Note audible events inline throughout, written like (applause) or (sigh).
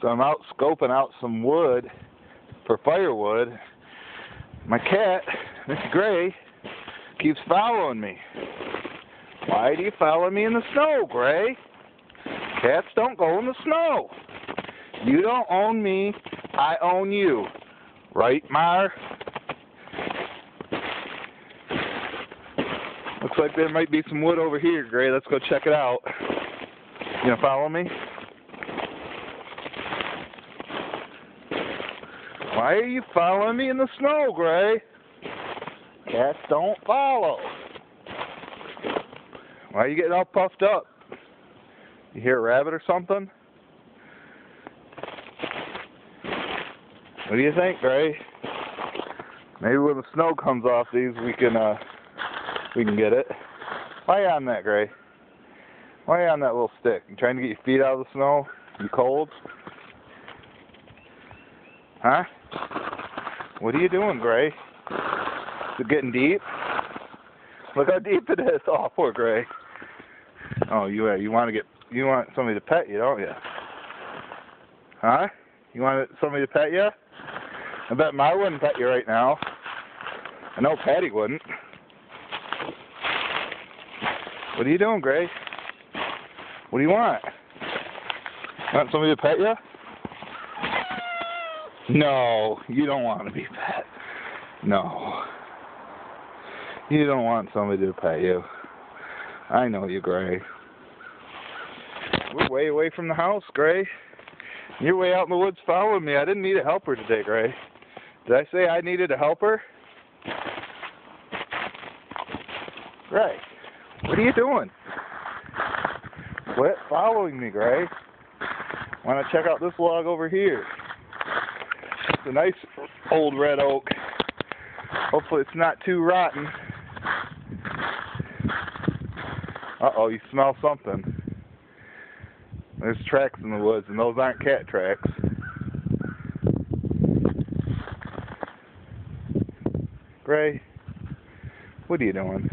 So I'm out scoping out some wood for firewood. My cat, Miss Grey, keeps following me. Why do you follow me in the snow, Grey? Cats don't go in the snow. You don't own me, I own you. Right, Mar? Looks like there might be some wood over here, Grey. Let's go check it out. You gonna follow me? Why are you following me in the snow, Grey? Cats don't follow. Why are you getting all puffed up? You hear a rabbit or something? What do you think, Grey? Maybe when the snow comes off these, we can uh, we can get it. Why on that, Grey? Why on that little stick? You trying to get your feet out of the snow? You cold? Huh? What are you doing, Grey? Is it getting deep? Look how deep it is. (laughs) Oh, poor Grey. Oh, you uh, you want to get you want somebody to pet you, don't you? Huh? You want somebody to pet you? I bet Ma wouldn't pet you right now. I know Patty wouldn't. What are you doing, Grey? What do you want? Want somebody to pet you? No, you don't want to be pet. No. You don't want somebody to pet you. I know you, Grey. We're way away from the house, Grey. You're way out in the woods following me. I didn't need a helper today, Grey. Did I say I needed a helper? Grey, what are you doing? Quit following me, Grey. Want to check out this log over here? A nice old red oak. Hopefully it's not too rotten. Uh-oh, you smell something. There's tracks in the woods, and those aren't cat tracks. Grey, what are you doing?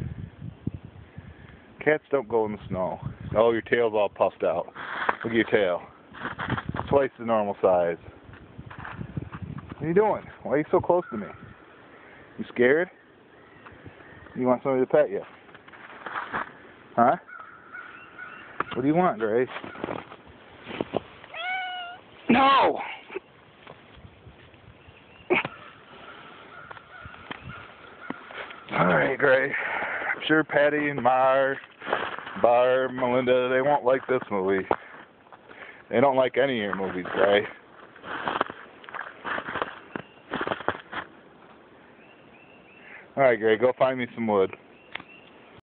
Cats don't go in the snow. Oh, your tail's all puffed out. Look at your tail. Twice the normal size. What are you doing? Why are you so close to me? You scared? You want somebody to pet you? Huh? What do you want, Grace? No! Alright, Grey. I'm sure Patty and Mar, Barb, Melinda, they won't like this movie. They don't like any of your movies, Grey. Alright, Grey, go find me some wood.